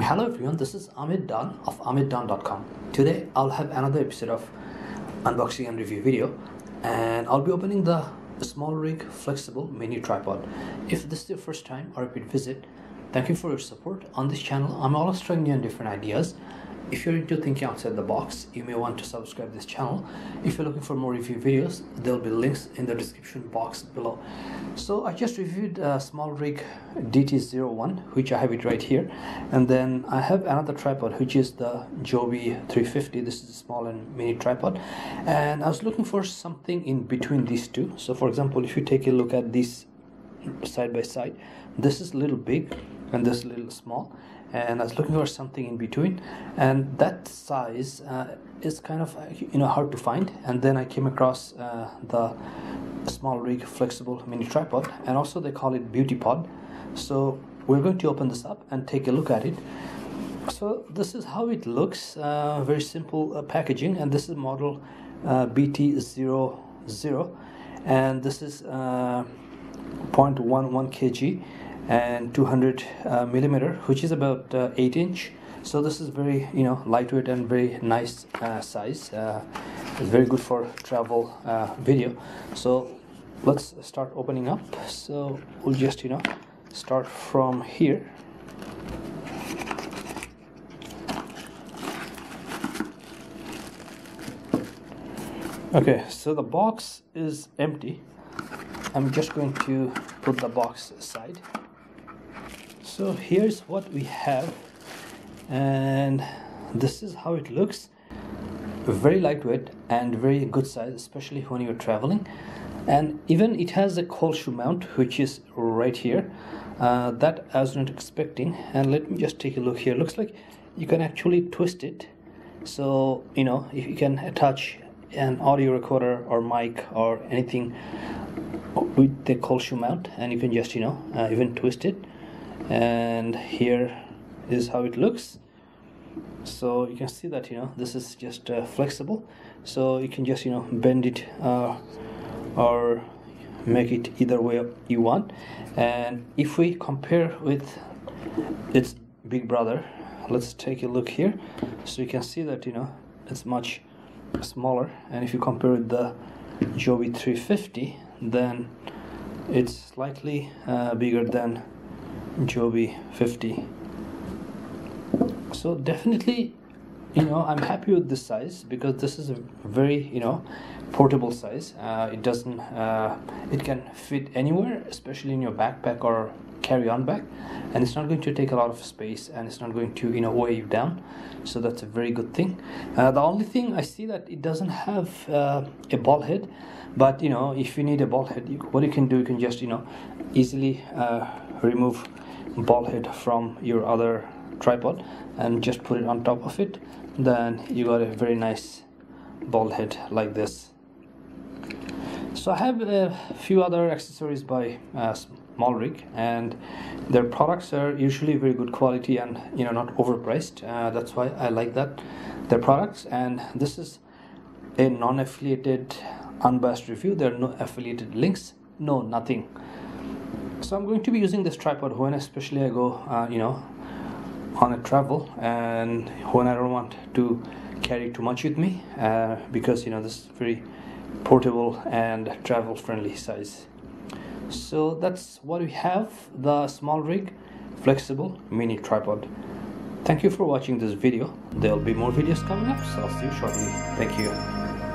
Hello everyone, this is Ahmed Dawn of amitdan.com. Today I'll have another episode of unboxing and review video and I'll be opening the small rig flexible mini tripod. If this is your first time or repeat visit, thank you for your support. On this channel, I'm always trying new and different ideas if you're into thinking outside the box you may want to subscribe this channel. If you're looking for more review videos there'll be links in the description box below. So i just reviewed a small rig dt01 which i have it right here. And then i have another tripod which is the joby 350 this is a small and mini tripod. And i was looking for something in between these two. So for example if you take a look at these side by side this is a little big and this little small and I was looking for something in between. And that size uh, is kind of you know hard to find. And then I came across uh, the SmallRig flexible mini tripod and also they call it beauty pod. So we're going to open this up and take a look at it. So this is how it looks uh, very simple uh, packaging. And this is model uh, BT00 and this is uh, 0.11 kg and 200 uh, millimeter which is about uh, 8 inch. So this is very you know lightweight and very nice uh, size. Uh, it's very good for travel uh, video. So let's start opening up. So we'll just you know start from here. Okay so the box is empty. I'm just going to put the box aside so here's what we have and this is how it looks. Very lightweight and very good size especially when you're traveling. And even it has a cold shoe mount which is right here. Uh, that I was not expecting. And let me just take a look here. Looks like you can actually twist it. So you know if you can attach an audio recorder or mic or anything with the cold shoe mount and you can just you know uh, even twist it and here is how it looks. So you can see that you know this is just uh, flexible. So you can just you know bend it uh, or make it either way you want. And if we compare with its big brother let's take a look here. So you can see that you know it's much smaller. And if you compare with the Joby 350 then it's slightly uh, bigger than Joby 50 so definitely you know I'm happy with this size because this is a very you know portable size. Uh, it doesn't uh, it can fit anywhere especially in your backpack or carry-on bag. And it's not going to take a lot of space and it's not going to you know weigh you down. So that's a very good thing. Uh, the only thing I see that it doesn't have uh, a ball head but you know if you need a ball head you, what you can do you can just you know easily uh, remove ball head from your other tripod and just put it on top of it then you got a very nice ball head like this. So I have a few other accessories by uh, SmallRig and their products are usually very good quality and you know not overpriced. Uh, that's why I like that their products. And this is a non-affiliated unbiased review. There are no affiliated links no nothing so I'm going to be using this tripod when especially I go uh, you know on a travel and when I don't want to carry too much with me uh, because you know this is very portable and travel friendly size. So that's what we have the small rig flexible mini tripod. Thank you for watching this video. There'll be more videos coming up so i'll see you shortly. Thank you